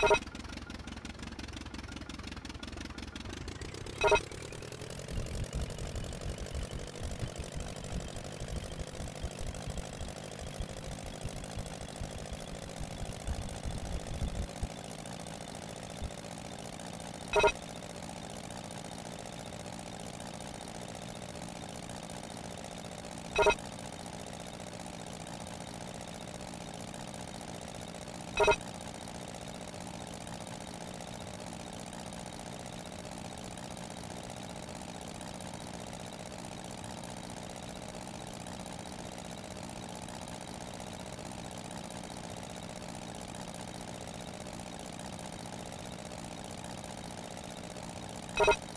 you you